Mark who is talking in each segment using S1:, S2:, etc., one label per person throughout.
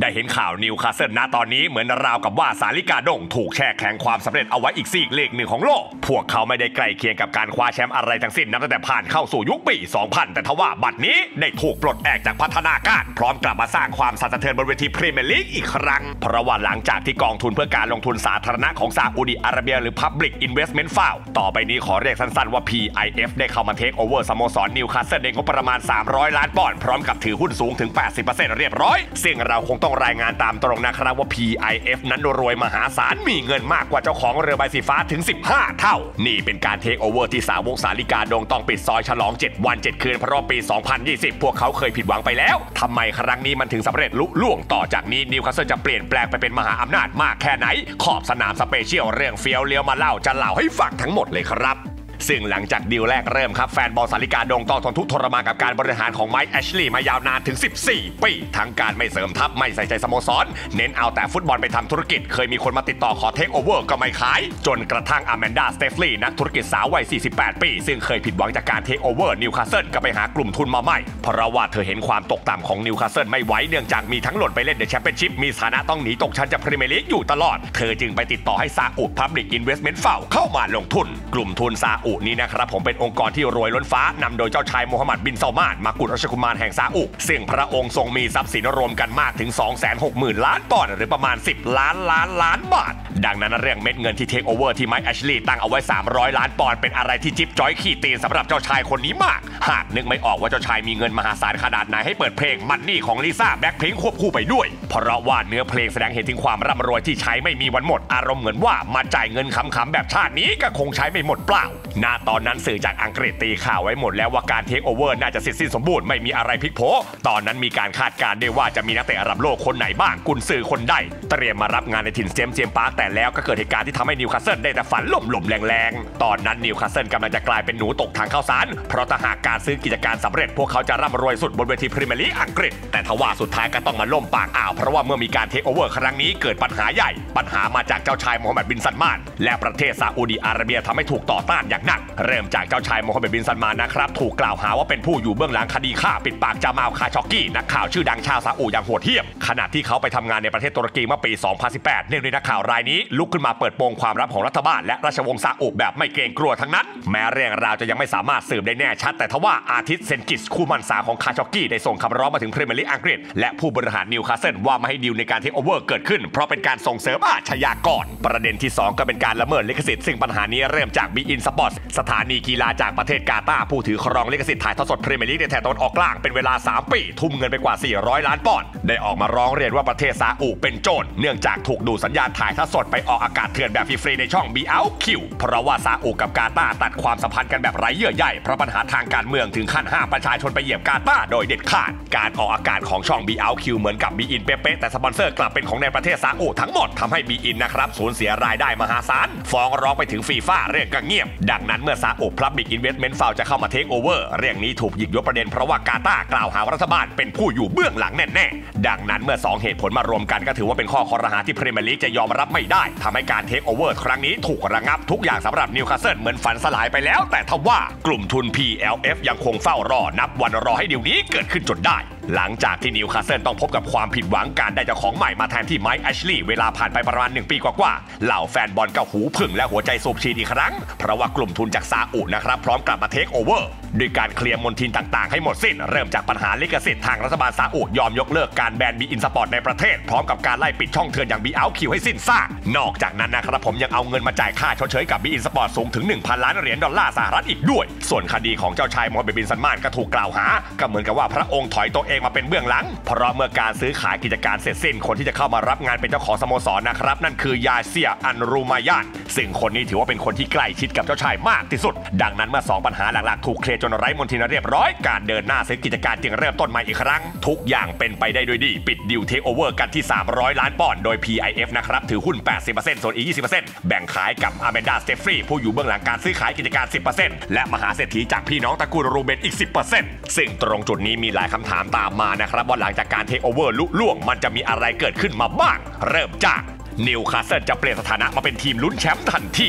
S1: ได้เห็นข่าวนิวคาสเซิลณตอนนี้เหมือนราวกับว่าสาลิกาดงถูกแช่แข็งความสำเร็จเอาไว้อีกซีกเลขหนึ่งของโลก พวกเขาไม่ได้ใกล้เคียงกับการคว้าแชมป์อะไรทั้งสิ้นนับตั้งแต่ผ่านเข้าสู่ยุคปี 2000 แต่ทว่าบัดนี้ได้ถูกปลดแอกจากพันธนาการ พร้อมกลับมาสร้างความสั่นสะเทือนบนเวทีพรีเมียร์ลีกอีกครั้ง เพราะว่าหลังจากที่กองทุนเพื่อการลงทุนสาธารณะของซาอุดิอาระเบียหรือ Public Investment Fund ต่อไปนี้ขอเรียกสั้นๆว่า PIF ได้เข้ามาเทคโอเวอร์สโมสรนิวคาสเซิลในงบประมาณ 300 ล้านปอนด์พร้อมกับถือหุ้นสูงถึง 80%เรียบร้อยซึ่งเราคงต้องรายงานตามตรงนะครับว่า PIF นั้นรวยมหาศาลมีเงินมากกว่าเจ้าของเรือใบสีฟ้าถึง 15 เท่า นี่เป็นการเทคโอเวอร์ที่สาวกสาลิกาดงต้องปิดซอยฉลอง 7 วัน 7 คืนเพราะปี 2020 พวกเขาเคยผิดหวังไปแล้วทำไมครั้งนี้มันถึงสำเร็จลุล่วงต่อจากนี้นิวคาสเซิลจะเปลี่ยนแปลงไปเป็นมหาอำนาจมากแค่ไหน ขอบสนาม Special เรื่องเฟี้ยวเลี้ยวมาเล่าจะเล่าให้ฟังทั้งหมดเลยครับ ซึ่งหลังจากดีลแรกเริ่มครับ แฟนบอลสาลิกาดงต้องทนทุกข์ทรมานกับการบริหารของไมค์แอชลีย์มายาวนานถึง 14 ปี ทั้งการไม่เสริมทัพไม่ใส่ใจสโมสร เน้นเอาแต่ฟุตบอลไปทำธุรกิจ เคยมีคนมาติดต่อขอเทคโอเวอร์ก็ไม่ขาย จนกระทั่งอแมนดาสเตฟลีนักธุรกิจสาววัย 48 ปี ซึ่งเคยผิดหวังจากการเทคโอเวอร์นิวคาสเซิลก็ไปหากลุ่มทุนมาใหม่เพราะว่าเธอเห็นความตกต่ำของนิวคาสเซิลไม่ไหวเนื่องจากมีทั้งหล่นไปเล่นเดอะแชมเปี้ยนชิพมีฐานะต้องหนีตกชั้นจากพรีเมียร์ลีกอยู่ตลอดเธอจึงไปติดต่อให้ซาอุดิ Public Investment Fund เข้ามาลงทุน กลุ่มทุนซาอุนี้นะครับผมเป็นองค์กรที่รวยล้นฟ้านำโดยเจ้าชายโมฮัมหมัดบินซาลมานมกุฎราชกุมารแห่งซาอุซึ่งพระองค์ทรงมีทรัพย์สินรวมกันมากถึง 260,000 ล้านปอนด์หรือประมาณ 10 ล้านล้านล้านบาท ดังนั้นเรื่องเม็ดเงินที่เทคโอเวอร์ที่ไมค์แอชลีย์ตั้งเอาไว้ 300 ล้านปอนด์เป็นอะไรที่จิ๊บจ้อยขี้ตีนสำหรับเจ้าชายคนนี้มาก หากนึกไม่ออกว่าเจ้าชายมีเงินมหาศาลขนาดไหนให้เปิดเพลง Money ของลิซ่าแบ็คพิงควบคู่ไปด้วย เพราะว่าเนื้อเพลงแสดงเห็นถึงความร่ำรวยที่ใช้ไม่มีวันหมดอารมณ์เหมือนว่ามาจ่ายเงินคำๆแบบชาตินี้ก็คงใช้ไม่หมดเปล่า ณตอนนั้นสื่อจากอังกฤษตีข่าวไว้หมดแล้วว่าการเทคโอเวอร์น่าจะเสร็จสิ้นสมบูรณ์ไม่มีอะไรพลิกโผตอนนั้นมีการคาดการณ์ได้ว่าจะมีนักเตะระดับโลกคนไหนบ้างกุนซือคนใดเตรียมมารับงานในถิ่นเซนต์เจมส์ปาร์คแต่แล้วก็เกิดเหตุการณ์ที่ทำให้นิวคาสเซิลได้แต่ฝันลมๆแล้งๆ ตอนนั้นนิวคาสเซิลกำลังจะกลายเป็นหนูตกถังข้าวสาร เพราะถ้าหากการซื้อกิจการสำเร็จพวกเขาจะร่ำรวยสุดบนเวทีพรีเมียร์ลีกอังกฤษ แต่ทว่าสุดท้ายก็ต้องมาล่มปากอ่าว เพราะว่าเมื่อมีการเทคโอเวอร์ครั้งนี้เกิดปัญหาใหญ่ ปัญหามาจากเจ้าชายโมฮัมหมัดบินซัลมาน และประเทศซาอุดีอาระเบียทำให้ถูกต่อต้านอย่างหนัก เริ่มจากเจ้าชายโมฮัมหมัดบินซัลมานนะครับ ถูกกล่าวหาว่าเป็นผู้อยู่เบื้องหลังคดีฆ่าปิดปากจามาลคาช็อกกี้ นักข่าวชื่อดังชาวซาอุอย่างโหดเหี้ยม ขณะที่เขาไปทำงานในประเทศตุรกีเมื่อปี 2018เนื่องในนักข่าวรายนี้ ลุกขึ้นมาเปิดโปงความลับของรัฐบาลและราชวงศ์ซาอุแบบไม่เกรงกลัวทั้งนั้น แม้เรื่องราวจะยังไม่สามารถสืบได้แน่ชัด แต่ทว่าฮาทิซเซนกิซคู่หมั้นสาวของคาช็อกกี้ได้ส่งคำร้องมาถึงพรีเมียร์ลีกอังกฤษและผู้บริหารนิวคาสเซิลว่าไม่ให้ดีลในการเทคโอเวอร์เกิดขึ้น เพราะเป็นการส่งเสริมอาชญากรประเด็นที่ 2 ก็เป็นการละเมิดลิขสิทธิ์ซึ่งปัญหานี้เริ่มจากบีอินสปอร์ตสถานีกีฬาจากประเทศกาตาร์ผู้ถือครองลิขสิทธิ์ถ่ายทอดสดพรีเมียร์ลีกในแถบตะวันออกกลางเป็นเวลา 3 ปี ทุ่มเงินไปกว่า 400 ล้านปอนด์ได้ออกมาร้องเรียนว่าประเทศซาอุเป็นโจรเนื่องจากถูกดูดสัญญาณถ่ายทอดสดไปออกอากาศเถื่อนแบบฟรีๆในช่อง b ีเอาคิวเพราะว่าซาอุกับกาตาร์ตัดความสัมพันธ์กันแบบไร้เยื่อใยเพราะปัญหาทางการเมืองถึงขั้นห้ามประชาชนไปเหยียบกาตาร์โดยเด็ดขาดการออกอากาศของช่อง b ีเอาคิวเหมือนกับบีอินเป๊ะแต่สปอนเซอร์กลับเป็นของในประเทศซาอุทั้งหมดทำให้บีอินนะครับสูญเสียรายได้มหาศาลฟ้องร้องไปถึงฟีฟ่าเรื่องก็เงียบ ดังนั้นเมื่อซาอุ Public Investment Fund จะเข้ามาเทคโอเวอร์เรื่องนี้ถูกหยิบยกประเด็นเพราะว่ากาตาร์กล่าวหาว่ารัฐบาลเป็นผู้อยู่เบื้องหลังแน่ๆ ดังนั้นเมื่อสองเหตุผลมารวมกันก็ถือว่าเป็นข้อครหาที่พรีเมียร์ลีกจะยอมรับไม่ได้ทำให้การเทคโอเวอร์ครั้งนี้ถูกระงับทุกอย่างสำหรับนิวคาสเซิลเหมือนฝันสลายไปแล้ว แต่ทว่ากลุ่มทุน PIF ยังคงเฝ้ารอนับวันรอให้ดีลนี้เกิดขึ้นจนได้หลังจากที่นิวคาสเซิลต้องพบกับความผิดหวังการได้เจ้าของใหม่มาแทนที่ไมค์แอชลีย์เวลาผ่านไปประมาณ 1 ปีกว่าๆ เหล่าแฟนบอลก็หูผึ่งและหัวใจสูบฉีดอีกครั้ง เพราะว่ากลุ่มทุนจากซาอุนะครับ พร้อมกลับมาเทคโอเวอร์ ด้วยการเคลียร์มลทินต่างๆ ให้หมดสิ้น เริ่มจากปัญหาลิขสิทธิ์ทางรัฐบาลซาอุยอมยกเลิกการแบนบีอินสปอร์ตในประเทศ พร้อมกับการไล่ปิดช่องเถื่อนอย่าง beoutQ ให้สิ้นซากนอกจากนั้นนะครับผมยังเอาเงินมาจ่ายค่าชดเชยกับบีอินสปอร์ตสูงถึง 1,000 ล้านเหรียญดอลลาร์สหรัฐอีกด้วย ส่วนคดีของเจ้าชายมฮัมเหม็ดบินซัลมานก็ถูกกล่าวหา ก็เหมือนกับว่าพระองค์ถอยตัวเองมาเป็นเบื้องหลัง เพราะเมื่อการซื้อขายกิจการเสร็จสิ้นคนที่จะเข้ามารับงานเป็นเจ้าของสโมสรนะครับนั่นคือยาซีร์อัลรูมายยานซึ่งคนนี้ถือว่าเป็นคนที่ใกล้ชิดกับเจ้าชายมากที่สุด ดังนั้นเมื่อสองปัญหาหลักๆถูกเคลียร์จนไร้มลทินเรียบร้อย การเดินหน้าซื้อกิจการจึงเริ่มต้นใหม่อีกครั้ง ทุกอย่างเป็นไปได้ด้วยดี ปิดดีลเทคโอเวอร์กันที่ 300 ล้านปอนด์โดย PIF นะครับ ถือหุ้น 80%ส่วนอีก 20%แบ่งขายกับอแมนดาสเตฟลีย์ผู้อยู่เบื้องหลังการซื้อขายกิจการ 10%และมหาเศรษฐีจากพี่น้องตระกูลรูเบนอีก 10%ซึ่งตรงจุดนี้มีหลายคำถามตามมานะครับว่าหลังจากการเทคโอเวอร์ลุล่วงมันจะมีอะไรเกิดขึ้นมาบ้าง เริ่มจาก นิวคาสเซิลจะเปลี่ยนสถานะมาเป็นทีมลุ้นแชมป์ทันที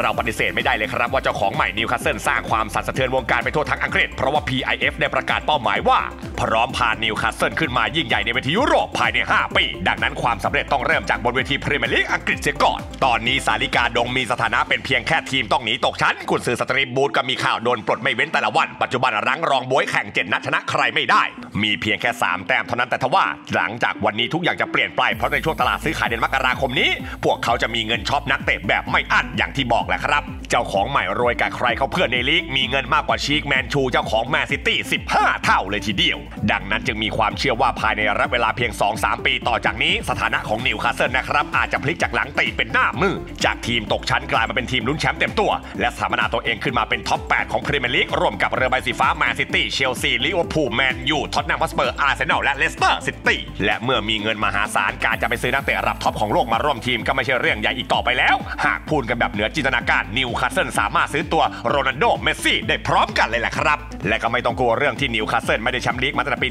S1: เราปฏิเสธไม่ได้เลยครับว่าเจ้าของใหม่นิวคาสเซิลสร้างความสั่นสะเทือนวงการไปทั่วทั้งอังกฤษ เพราะว่า PIF ได้ประกาศเป้าหมายว่า พร้อมพานิวคาสเซิลขึ้นมายิ่งใหญ่ในเวทียุโรปภายใน 5 ปี ดังนั้นความสำเร็จต้องเริ่มจากบนเวทีพรีเมียร์ลีกอังกฤษเสียก่อน ตอนนี้สาลิกาดงมีสถานะเป็นเพียงแค่ทีมต้องหนีตกชั้นกุนซือสตีฟบรูซก็มีข่าวโดนปลดไม่เว้นแต่ละวัน ปัจจุบันรั้งรองบ๊วยแข่งเจ็ดนัดชนะใครไม่ได้ มีเพียงแค่ 3 แต้มเท่านั้นแต่ทว่า หลังจากวันนี้ทุกอย่างจะเปลี่ยนไปเพราะในช่วงตลาดซื้อขายเดือนมกราคมนี้ พวกเขาจะมีเงินช็อปนักเตะแบบไม่อั้นอย่างที่บอกแหละครับ เจ้าของใหม่รวยกว่าใครเขาเพื่อนในลีก มีเงินมากกว่าชีคมันซูร์เจ้าของแมนซิตี้ 15 เท่าเลยทีเดียว ดังนั้นจึงมีความเชื่อว่าภายในระยะเวลาเพียง 2-3 ปีต่อจากนี้สถานะของนิวคาสเซิลนะครับอาจจะพลิกจากหลังตีนเป็นหน้ามือ จากทีมตกชั้นกลายมาเป็นทีมลุ้นแชมป์เต็มตัว และสถาปนาตัวเองขึ้นมาเป็นท็อป 8 ของพรีเมียร์ลีกร่วมกับเรือใบสีฟ้าแมนซิตี้เชลซีลิเวอร์พูลแมนยูท็อตแนมฮอตสเปอร์อาร์เซนอลและเลสเตอร์ซิตี้และเมื่อมีเงินมหาศาลการจะไปซื้อนักเตะระดับท็อปของโลกมาร่วมทีมก็ไม่ใช่เรื่องใหญ่อีกต่อไปแล้ว หากพูดกันแบบเหนือจินตนาการนิวคาสเซิลสามารถซื้อตัวโรนัลโดเมสซี่ได้พร้อมกันเลยแหละครับ และก็ไม่ต้องกลัวเรื่องที่นิวคาสเซิลไม่ได้แชมป์ลีกมาตั้งแต่ปี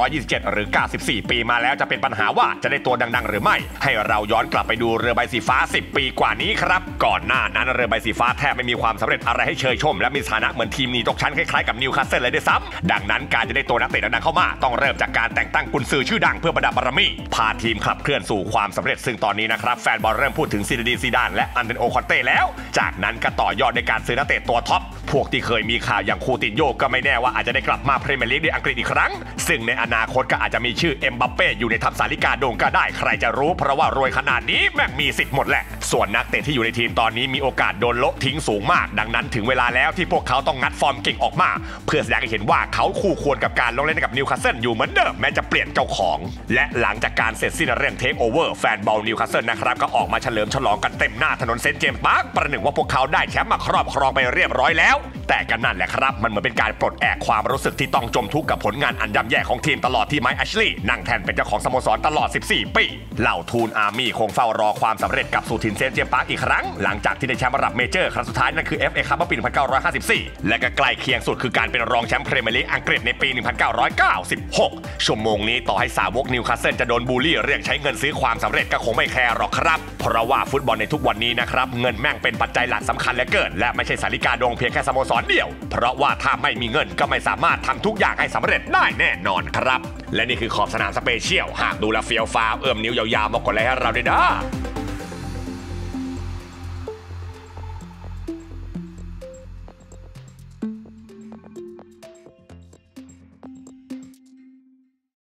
S1: 1927 หรือ 94 ปีมาแล้วจะเป็นปัญหาว่าจะได้ตัวดังๆ หรือไม่ ให้เราย้อนกลับไปดูเรือใบสีฟ้า 10 ปีกว่านี้ครับ ก่อนหน้านั้นเรือใบสีฟ้าแทบไม่มีความสำเร็จอะไรให้เชยชม และมีสถานะเหมือนทีมหนีตกชั้นคล้ายๆกับนิวคาสเซิลเลยด้วยซ้ำดังนั้นการจะได้ตัวนักเตะดังๆเข้ามา ต้องเริ่มจากการแต่งตั้งกุนซือชื่อดังเพื่อประดับบารมีพาทีมขับเคลื่อนสู่ความสำเร็จซึ่งตอนนี้นะครับแฟนบอลเริ่มพูดถึงซีเนดีนซีดานและอันโตนิโอคอนเต้แล้ว จากนั้นก็ต่อยอดในการซื้อนักเตะตัวท็อป พวกที่เคยมีข่าวอย่างคูตินโยก็ไม่แน่ว่าอาจจะได้กลับมาพรีเมียร์ลีกในอังกฤษอีกครั้ง ซึ่งในอนาคตก็อาจจะมีชื่อเอ็มบัปเป้อยู่ในทัพสาลิกาโด่งก็ได้ใครจะรู้เพราะว่ารวยขนาดนี้แม่งมีสิทธิ์หมดแหละ ส่วนนักเตะที่อยู่ในทีมตอนนี้มีโอกาสโดนโละทิ้งสูงมาก ดังนั้นถึงเวลาแล้วที่พวกเขาต้องงัดฟอร์มเก่งออกมา เพื่อแสดงให้เห็นว่าเขาคู่ควรกับการลงเล่นกับนิวคาสเซิลอยู่เหมือนเดิมแม้จะเปลี่ยนเจ้าของ และหลังจากการเสร็จสิ้นเรื่องเทคโอเวอร์แฟนบอลนิวคาสเซิลนะครับก็ออกมาเฉลิมฉลองกันเต็มหน้าถนนเซนต์เจมส์ปาร์คประหนึ่งว่าพวกเขาได้แชมป์มาครอบครองไปเรียบร้อยแล้วแต่ก็นั่นแหละครับ มันเหมือนเป็นการปลดแอกความรู้สึกที่ต้องจมทุกข์กับผลงานอันย่ำแย่ของทีมตลอดที่ไมค์แอชลีย์นั่งแท่นเป็นเจ้าของสโมสรตลอด 14 ปี เหล่า Toon Army คงเฝ้ารอความสำเร็จกลับสู่ถิ่นเซนเจมส์พาร์คอีกครั้ง หลังจากที่ได้แชมป์ระดับ major ครั้งสุดท้ายนั่นคือ FA คัพเมื่อปี 1954 และก็ใกล้เคียงสุดคือการเป็นรองแชมป์พรีเมียร์ลีกอังกฤษในปี 1996 ชั่วโมงนี้ต่อให้สาวกนิวคาสเซิลจะโดนบูลลี่เรียกใช้เงินซื้อความสำเร็จก็คงไม่แคร์หรอกครับ เพราะว่าฟุตบอลในทุกวันนี้นะครับเงินแม่งเป็นปัจจัยหลักสำคัญเหลือเกินและไม่ใช่สาลิกาดงเพียงแค่สโมสรเดียว เพราะว่าถ้าไม่มีเงินก็ไม่สามารถทำทุกอย่างให้สำเร็จได้แน่นอนครับ และนี่คือขอบสนาม special หากดูแล้วเฟี้ยวฟ้าวเอื้อมนิ้วยาวๆมากดไลค์ให้เราด้วยนะ